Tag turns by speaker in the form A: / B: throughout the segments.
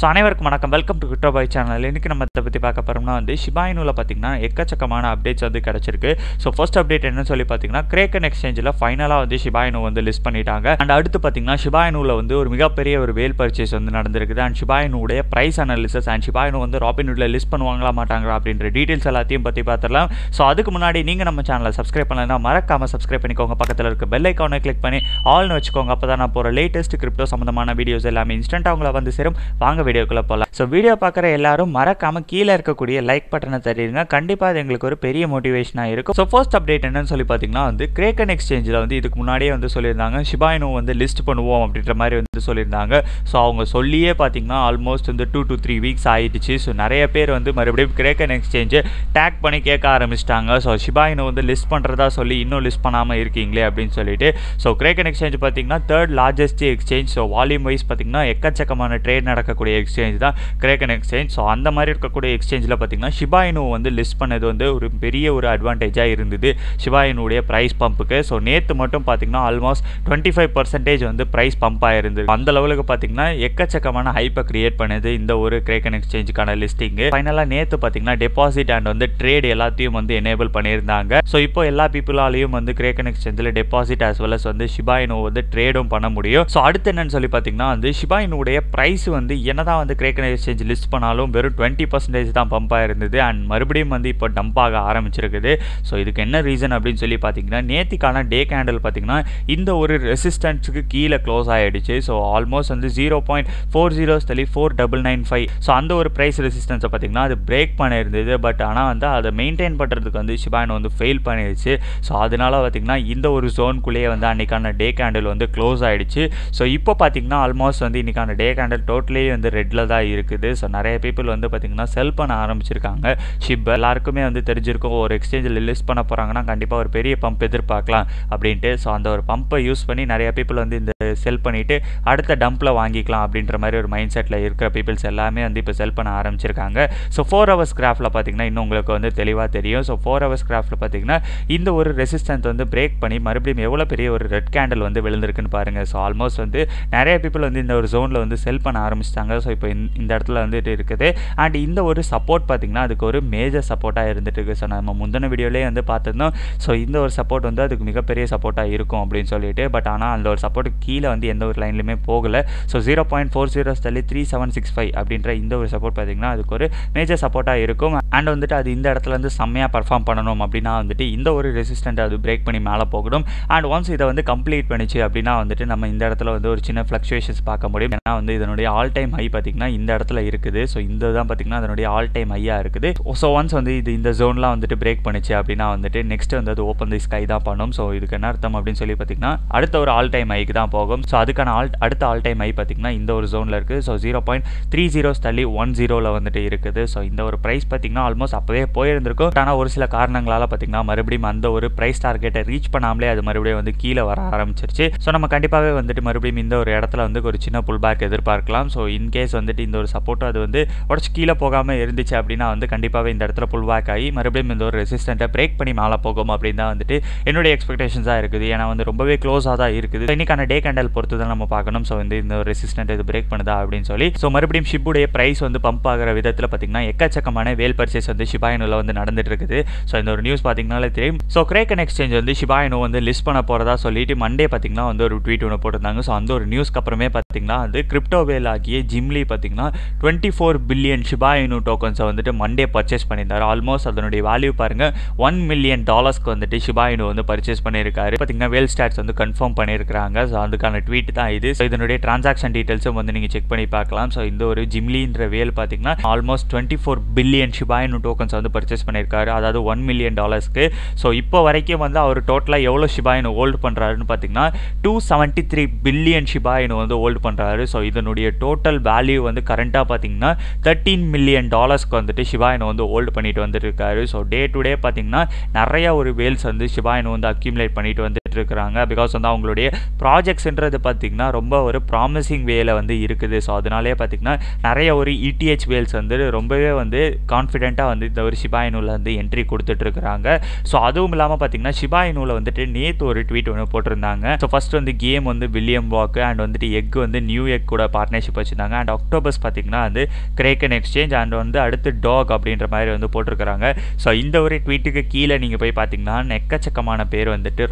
A: So அனைவருக்கும் வணக்கம். Welcome to குட்ரோ பாய் சேனல் இன்றைக்கி நம்ம இதை பற்றி பார்க்க போகிறோம்னா வந்து ஷிபாயினுவில் பார்த்தீங்கன்னா எக்கச்சக்கமான அப்டேட்ஸ் வந்து கிடச்சிருக்கு. ஸோ ஃபர்ஸ்ட் அப்டேட் என்னன்னு சொல்லி பார்த்தீங்கன்னா கிரேக்கன் எக்ஸ்சேஞ்சில் ஃபைனலாக வந்து ஷிபாயினு வந்து லிஸ்ட் பண்ணிட்டாங்க. அண்ட் அடுத்து பார்த்தீங்கன்னா ஷிபாயினுவில் வந்து ஒரு மிகப்பெரிய ஒரு வேல் பர்ச்சேஸ் வந்து நடந்திருக்குது. And ஷிபாயினுடைய price analysis and Shiba Inu வந்து ராபின்வுட்ல லிஸ்ட் பண்ணுவாங்களா மாட்டாங்களா அப்படின்ற டீட்டெயில்ஸ் எல்லாத்தையும் பற்றி பார்த்துடலாம். ஸோ அதுக்கு முன்னாடி நீங்கள் நம்ம சேனலை சப்ஸ்கிரைப் பண்ணலைன்னா மறக்காமல் சப்ஸ்கிரைப் பண்ணிக்கோங்க. பக்கத்தில் இருக்க பெல் ஐக்கானை கிளிக் பண்ணி ஆல்னு வச்சுக்கோங்க. அப்போ தான் நான் போகிற லேட்டஸ்ட் கிரிப்டோ சம்மந்தமான வீடியோஸ் எல்லாமே இன்ஸ்டன்ட்டாக உங்களை வந்து சேரும். வாங்க வீடியோக்குள்ளே போகலாம் ஸோ வீடியோ பார்க்குற எல்லாரும் மறக்காமல் கீழே இருக்கக்கூடிய லைக் பட்டனை தட்டிடுங்க. கண்டிப்பாக அது எங்களுக்கு ஒரு பெரிய மோட்டிவேஷனாக இருக்கும். ஸோ ஃபர்ஸ்ட் அப்டேட் என்னன்னு சொல்லி பார்த்தீங்கன்னா வந்து கிரேக்கன் எக்ஸ்சேஞ்சில் வந்து இதுக்கு முன்னாடியே வந்து சொல்லியிருந்தாங்க ஷிபாயினோ வந்து லிஸ்ட் பண்ணுவோம் அப்படின்ற மாதிரி வந்து சொல்லியிருந்தாங்க. ஸோ அவங்க சொல்லியே பார்த்தீங்கன்னா ஆல்மோஸ்ட் வந்து டூ டு த்ரீ வீக்ஸ் ஆயிடுச்சு. ஸோ நிறைய பேர் வந்து மறுபடியும் கிரேக்கன் எக்ஸ்சேஞ்சு டேக் பண்ணி கேட்க ஆரம்பிச்சிட்டாங்க. ஸோ ஷிபாயினோ வந்து லிஸ்ட் பண்ணுறதா சொல்லி இன்னும் லிஸ்ட் பண்ணாமல் இருக்கீங்களே அப்படின்னு சொல்லிட்டு. ஸோ கிரேக்கன் எக்ஸ்சேஞ்ச் பார்த்தீங்கன்னா third largest exchange so volume wise பார்த்தீங்கன்னா எக்கச்சக்கமான ட்ரேட் நடக்கக்கூடிய எக்ஸ்சேஞ்ச் தான் கிரேக்கன் எக்ஸ்சேஞ்ச் ஸோ அந்த மாதிரி இருக்கக்கூடிய எக்ஸ்சேஞ்சில் பார்த்தீங்கன்னா ஷிபாயினு வந்து லிஸ்ட் பண்ணது வந்து ஒரு பெரிய ஒரு அட்வான்டேஜாக இருந்தது. ஷிபாயினுடைய ப்ரைஸ் பம்புக்கு ஸோ நேற்று மட்டும் பார்த்தீங்கன்னா ஆல்மோஸ்ட் டுவெண்ட்டி ஃபைவ் பர்சன்டேஜ் வந்து ப்ரைஸ் பம்ப் இருந்தது. அந்த லெவலுக்கு பார்த்தீங்கன்னா எக்கச்சக்கமான ஹைப்பை கிரியேட் பண்ணுது இந்த ஒரு கிரேக்கன் எக்ஸ்சேஞ்சுக்கான லிஸ்டிங்கு ஃபைனலாக நேற்று பார்த்தீங்கன்னா டெபாசிட் அண்ட் வந்து ட்ரேட் எல்லாத்தையும் வந்து எனேபிள் பண்ணியிருந்தாங்க. ஸோ இப்போ எல்லா பீப்புளாலையும் வந்து கிரேக்கன் எக்ஸ்சேஞ்சில் டெபாசிட் ஆஸ் வெல் அஸ் வந்து ஷிபாயினோ வந்து ட்ரேடும் பண்ண முடியும். ஸோ அடுத்து என்னன்னு சொல்லி பார்த்தீங்கன்னா வந்து ஷிபாயினுடைய ப்ரைஸ் வந்து என்ன என்னதான் வந்து கிரேக்கன் எக்ஸ்சேஞ்ச் லிஸ்ட் பண்ணாலும் வெறும் டுவெண்ட்டி பர்சன்டேஜ் தான் பம்ப் ஆயிருந்தது. அண்ட் மறுபடியும் வந்து இப்போ டம்ப் ஆக ஆரம்பிச்சிருக்குது. ஸோ இதுக்கு என்ன ரீசன் அப்படின்னு சொல்லி பார்த்தீங்கன்னா நேத்திக்கான டே கேண்டில் பார்த்தீங்கன்னா இந்த ஒரு ரெசிஸ்டன்ஸுக்கு கீழே க்ளோஸ் ஆகிடுச்சு ஸோ ஆல்மோஸ்ட் வந்து ஜீரோ பாயிண்ட் ஃபோர் ஜீரோஸ் தள்ளி four double nine five so அந்த ஒரு ப்ரைஸ் ரெசிஸ்டன்ஸை பார்த்தீங்கன்னா அது பிரேக் பண்ணியிருந்தது. பட் ஆனால் வந்து அதை மெயின்டைன் பண்ணுறதுக்கு வந்து ஷிபாயின் வந்து ஃபெயில் பண்ணிடுச்சு ஸோ அதனால பார்த்தீங்கன்னா இந்த ஒரு ஜோனுக்குள்ளேயே வந்து அன்றைக்கான டே கேண்டில் வந்து க்ளோஸ் ஆகிடுச்சு ஸோ இப்போ பார்த்தீங்கன்னா ஆல்மோஸ்ட் வந்து இன்றைக்கான டே கேண்டில் டோட்டலே வந்து ரெட்டில் தான் இருக்குது. ஸோ நிறைய பீப்புள் வந்து பார்த்திங்கன்னா செல் பண்ண ஆரம்பிச்சிருக்காங்க. ஷிப் எல்லாருக்குமே வந்து தெரிஞ்சிருக்கும். ஒரு எக்ஸ்சேஞ்சில் லிஸ்ட் பண்ண போகிறாங்கன்னா கண்டிப்பாக ஒரு பெரிய பம்ப் எதிர்பார்க்கலாம் அப்படின்ட்டு. ஸோ அந்த ஒரு பம்பை யூஸ் பண்ணி நிறைய பீப்புள் வந்து இந்த செல் பண்ணிவிட்டு அடுத்த டம்ப்பில் வாங்கிக்கலாம் அப்படின்ற மாதிரி ஒரு மைண்ட் செட்டில் இருக்கிற பீப்புள்ஸ் எல்லாமே வந்து இப்போ செல் பண்ண ஆரம்பிச்சிருக்காங்க. ஸோ ஃபோர் ஹவர்ஸ் கிராஃபில் பார்த்தீங்கன்னா இன்னும் உங்களுக்கு வந்து தெளிவாக தெரியும். ஸோ ஃபோர் ஹவர்ஸ் கிராஃபில் பார்த்தீங்கன்னா இந்த ஒரு ரெசிஸ்டன்ஸ் வந்து பிரேக் பண்ணி மறுபடியும் எவ்வளோ பெரிய ஒரு ரெட் கேண்டில் வந்து விழுந்திருக்குன்னு பாருங்கள் ஸோ ஆல்மோஸ்ட் வந்து நிறைய பீப்புள் வந்து இந்த ஒரு ஜோனில் வந்து செல் பண்ண ஆரம்பிச்சிட்டாங்க. ஸோ இப்போ இந்த இடத்துல வந்துட்டு இருக்குது. அண்ட் இந்த ஒரு சப்போர்ட் பார்த்திங்கன்னா அதுக்கு ஒரு மேஜர் சப்போர்ட்டாக இருந்துட்டு இருக்குது ஸோ நம்ம முந்தின வீடியோலேயே வந்து பார்த்துருந்தோம் ஸோ இந்த ஒரு சப்போர்ட் வந்து அதுக்கு மிகப்பெரிய சப்போர்ட்டாக இருக்கும் அப்படின்னு சொல்லிட்டு. பட் ஆனால் அந்த ஒரு சப்போர்ட் கீழே வந்து எந்த ஒரு லைன்லையுமே போகலை. So zero point four zero தள்ளி த்ரீ செவன் சிக்ஸ் ஃபைவ் அப்படின்ற இந்த ஒரு சப்போர்ட் பார்த்திங்கன்னா அதுக்கு ஒரு மேஜர் சப்போர்ட்டாக இருக்கும். அண்ட் வந்துட்டு அது இந்த இடத்துல வந்து செம்மையாக பர்ஃபார்ம் பண்ணணும் அப்படின்னா வந்துட்டு இந்த ஒரு ரெசிஸ்டண்ட் அது பிரேக் பண்ணி மேலே போகணும். அண்ட் ஒன்ஸ் இதை வந்து கம்ப்ளீட் பண்ணிச்சு அப்படின்னா வந்துட்டு நம்ம இந்த இடத்துல வந்து ஒரு சின்ன ஃப்ளக்சுவேஷன்ஸ் பார்க்க முடியும். ஏன்னா வந்து இதனுடைய ஆல் டைம் ஹை பார்த்திங்கன்னா இந்த இடத்துல இருக்குது. ஸோ இந்த தான் பார்த்திங்கன்னா அதனுடைய ஆல் டைம் ஹையாக இருக்குது. ஸோ ஒன்ஸ் வந்து இது இந்த ஜோன்லாம் வந்துட்டு பிரேக் பண்ணிச்சு அப்படின்னா வந்துட்டு நெக்ஸ்ட் வந்து அது ஓப்பன் தி ஸ்கை தான் பண்ணும். ஸோ இதுக்கு என்ன அர்த்தம் அப்படின்னு சொல்லி பார்த்திங்கன்னா அடுத்த ஒரு ஆல் டைம் ஹைக்கு தான் போகும். ஸோ அதுக்கான ஆல் அடுத்த ஆல் டைம் ஐ பார்த்திங்கன்னா இந்த ஒரு ஜோனில் இருக்குது so zero point three zeros தள்ளி ஒன் ஜீரோவில் வந்துட்டு இருக்குது. ஸோ இந்த ஒரு ப்ரைஸ் பார்த்திங்கன்னா ஆல்மோஸ்ட் அப்போவே போயிருந்திருக்கும். ஆனால் ஒரு சில காரணங்களால் பார்த்திங்கன்னா மறுபடியும் அந்த ஒரு ப்ரைஸ் டார்கெட்டை ரீச் பண்ணாமலே அது மறுபடியும் வந்து கீழே வர ஆரம்பிச்சிருச்சு. ஸோ நம்ம கண்டிப்பாகவே வந்துட்டு மறுபடியும் இந்த ஒரு இடத்துல வந்து ஒரு சின்ன புல் பேக் எதிர்பார்க்கலாம் ஸோ இன்கேஸ் வந்துட்டு இந்த ஒரு சப்போர்ட்டும் அது வந்து உடச்சு கீழே போகாமல் இருந்துச்சு அப்படின்னா வந்து கண்டிப்பாகவே இந்த இடத்துல புல் பேக் ஆகி மறுபடியும் இந்த ஒரு ரெசிஸ்டண்ட்டை பிரேக் பண்ணி மேலே போகும் அப்படின்னு தான் வந்துட்டு என்னுடைய எக்ஸ்பெக்டேஷன்ஸாக இருக்குது. ஏன்னா வந்து ரொம்பவே க்ளோஸாக தான் இருக்குது. இன்னைக்கான டே ஹேண்டல் பொறுத்து தான் நம்ம பார்க்கணும். ஸோ வந்து இந்த ஒரு ரெசிஸ்டன்ட் இது பிரேக் பண்ணுதா அப்படின்னு சொல்லி. ஸோ மறுபடியும் ஷிப்புடைய ப்ரைஸ் வந்து பம்ப் ஆகிற விதத்தில் பார்த்தீங்கன்னா எக்கச்சக்கமான வேல் பர்ச்சேஸ் வந்து ஷிபாயினில் வந்து நடந்துட்டு இருக்குது. ஸோ இந்த ஒரு நியூஸ் பார்த்தீங்கனாலே தெரியும். ஸோ கிரேக்கன் எக்ஸ்சேஞ்ச் வந்து ஷிபாயினோ வந்து லிஸ்ட் பண்ண போகிறதா சொல்லிட்டு மண்டே பார்த்தீங்கன்னா வந்து ஒரு ட்வீட் ஒன்று போட்டிருந்தாங்க. ஸோ அந்த ஒரு நியூஸ்க்கு அப்புறமே பார்த்தீங்கன்னா வந்து கிரிப்டோ வேல் ஆகிய ஜிம்லி பார்த்தீங்கன்னா twenty four billion Shiba Inu டோக்கன்ஸை வந்துட்டு மண்டே பர்ச்சேஸ் பண்ணியிருந்தாரு. ஆல்மோஸ்ட் அதனுடைய வேல்யூ பாருங்க ஒன் மில்லியன் டாலர்ஸ்க்கு வந்துட்டு ஷிபாயினு வந்து பர்ச்சேஸ் பண்ணியிருக்காரு. பார்த்தீங்கன்னா வேல் ஸ்டாட்ஸ் வந்து கன்ஃபார்ம் பண்ணியிருக்கிறாங்க. ஸோ அதுக்கான ட்வீட் தான் இது. ஸோ இதனுடைய டிரான்சாக்ஷன் டீட்டெயில்ஸும் வந்து நீங்கள் செக் பண்ணி பார்க்கலாம். ஸோ இந்த ஒரு ஜிம்லின்ற வேல் பார்த்தீங்கன்னா almost twenty four billion Shiba Inu tokens வந்து பர்ச்சேஸ் பண்ணியிருக்காரு. அதாவது ஒன் மில்லியன் டாலர்ஸ்க்கு ஸோ இப்போ வரைக்கும் வந்து அவர் டோட்டலாக எவ்வளோ ஷிபாயின் ஹோல்டு பண்ணுறாருன்னு பார்த்தீங்கன்னா two seventy three billion Shiba Inu வந்து ஹோல்டு பண்ணுறாரு ஸோ இதனுடைய டோட்டல் வேல்யூ வந்து கரண்ட்டாக பார்த்தீங்கன்னா தேர்ட்டீன் மில்லியன் டாலர்ஸ்க்கு வந்துட்டு ஷிபாயினு வந்து ஹோல்டு பண்ணிட்டு வந்துட்டு இருக்காரு. ஸோ டே டு டே பார்த்தீங்கன்னா நிறைய ஒரு வேல்ஸ் வந்து ஷிபாயினு வந்து அக்யூமுலேட் பண்ணிட்டு வந்துட்டு இருக்கிறாங்க பிகாஸ் வந்து அவங்களுடைய ப்ராஜெக்ட்ஸ்ன்றது பார்த்திங்கன்னா ரொம்ப ஒரு ப்ராமிசிங் வேல வந்து இருக்குது. ஸோ அதனாலே பார்த்திங்கன்னா நிறைய ஒரு இடிஹெச் வேல்ஸ் வந்து ரொம்பவே வந்து கான்ஃபிடென்ட்டாக வந்து இந்த ஒரு ஷிபாயினூவில் வந்து என்ட்ரி கொடுத்துட்ருக்குறாங்க. ஸோ அதுவும் இல்லாமல் பார்த்திங்கன்னா ஷிபாயினூவில் வந்துட்டு நேற்று ஒரு ட்வீட் ஒன்று போட்டிருந்தாங்க. ஸோ ஃபஸ்ட் வந்து கேம் வந்து வில்லியம் வாக்கு அண்ட் வந்துட்டு எக் வந்து நியூ எக் கூட பார்ட்னர்ஷிப் வச்சுருந்தாங்க. அண்ட் அக்டோபர்ஸ் பார்த்திங்கன்னா வந்து கிரேக்கன் எக்ஸ்சேஞ்ச் அண்ட் வந்து அடுத்து டாக் அப்படின்ற மாதிரி வந்து போட்டிருக்கிறாங்க. ஸோ இந்த ஒரு ட்வீட்டுக்கு கீழே நீங்கள் போய் பார்த்தீங்கன்னா எக்கச்சக்கமான பேர் வந்துட்டு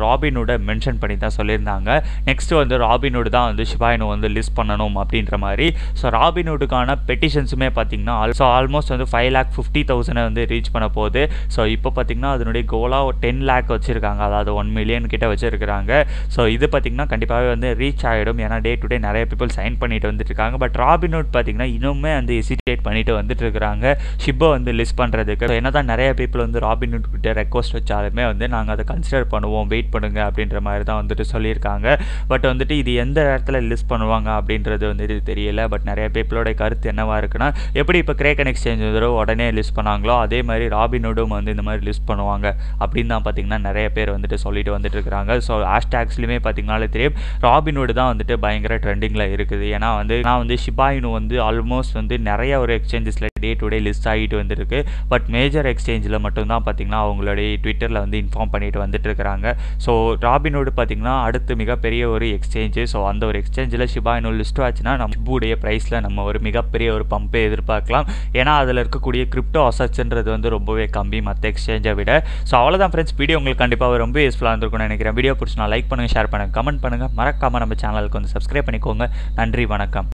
A: ராபினோட மென்ஷன் பண்ணி தான் சொல்லியிருந்தாங்க. நெக்ஸ்ட் வந்து ராபினோடு தான் வந்து ஷிபாயினோ வந்து லிஸ்ட் பண்ணணும் அப்படின்ற மாதிரி. ஸோ ராபினோடுக்கான பெட்டிஷன்ஸுமே பார்த்தீங்கன்னா ஸோ ஆல்மோஸ்ட் வந்து ஃபைவ் லேக் ஃபிஃப்டி தௌசண்டை வந்து ரீச் பண்ண போகுது. ஸோ இப்போ பார்த்தீங்கன்னா அதனுடைய கோலாக டென் லேக் வச்சுருக்காங்க. அதாவது ஒன் மில்லியன் கிட்ட வச்சுருக்காங்க ஸோ இது பார்த்தீங்கன்னா கண்டிப்பாகவே வந்து ரீச் ஆகிடும் ஏன்னா டே டு டே நிறைய பீப்புள் சைன் பண்ணிட்டு வந்துட்டு இருக்காங்க. பட் ராபினோட் பார்த்தீங்கன்னா இன்னுமே வந்து எசிடேட் பண்ணிட்டு வந்துட்டு இருக்கிறாங்க. ஷிப்பை வந்து லிஸ்ட் பண்ணுறதுக்கு என்ன தான் நிறைய பீப்புள் வந்து ராபினோட் கிட்ட ரெக்வஸ்ட் வச்சாலுமே வந்து நாங்கள் அதை கன்சிடர் பண்ணுவோம். வெயிட் பண்ணுங்க அப்படின்ற மாதிரி தான் வந்துட்டு சொல்லியிருக்காங்க. பட் வந்துட்டு இது எந்த இடத்துல லிஸ்ட் பண்ணுவாங்க அப்படின்றது வந்துட்டு தெரியல. பட் நிறைய பீப்புளோட கருத்து என்னவாக இருக்குன்னா எப்படி இப்போ கிரேக்கன் எக்ஸ்சேஞ்ச் வந்துடும் உடனே லிஸ்ட் பண்ணாங்களோ அதே மாதிரி ராபினோடும் வந்து இந்த மாதிரி லிஸ்ட் பண்ணுவாங்க அப்படின்னு தான் பார்த்தீங்கன்னா நிறைய பேர் வந்துட்டு சொல்லிட்டு வந்துட்டு இருக்கிறாங்க ஸோ ஹேஷ்டேக்ஸ்லையுமே பார்த்தீங்கனாலே தெரியும் ராபினோடு தான் வந்துட்டு பயங்கர ட்ரெண்டிங்கில் இருக்குது. ஏன்னா வந்து நான் வந்து ஷிபாயினு வந்து ஆல்மோஸ்ட் வந்து நிறைய ஒரு எக்ஸ்சேஞ்சஸில் டே டு டே லிஸ்ட் ஆகிட்டு வந்துருக்கு. பட் மேஜர் எக்ஸ்சேஞ்சில் மட்டும்தான் பார்த்தீங்கன்னா அவங்களுடைய ட்விட்டரில் வந்து இன்ஃபார்ம் பண்ணிட்டு வந்துட்டு இருக்கிறாங்க ஸோ ராபின்ஹுட் பார்த்தீங்கன்னா அடுத்து மிகப்பெரிய ஒரு எக்ஸ்சேஞ்சு ஸோ அந்த ஒரு எக்ஸ்சேஞ்சில் ஷிபாயினோ லிஸ்ட் ஆச்சுன்னா நம்ம ஷிபுடைய ப்ரைஸில் நம்ம ஒரு மிகப்பெரிய ஒரு பம்பை எதிர்பார்க்கலாம். ஏன்னா அதில் இருக்கக்கூடிய கிரிப்டோ அசட்ஸ்ன்றது வந்து ரொம்பவே கம்மி மற்ற எக்ஸ்சேஞ்சை விட. ஸோ அவ்வளோதான் ஃப்ரெண்ட்ஸ் வீடியோ உங்களுக்கு கண்டிப்பாக ரொம்ப யூஸ்ஃபுல்லாக இருந்திருக்கும்னு நினைக்கிறேன். வீடியோ பிடிச்சினா லைக் பண்ணுங்கள் ஷேர் பண்ணுங்கள் கமெண்ட் பண்ணுங்கள் மறக்காமல் நம்ம சேனலுக்கு வந்து சப்ஸ்கிரைப் பண்ணிக்கோங்க. நன்றி வணக்கம்.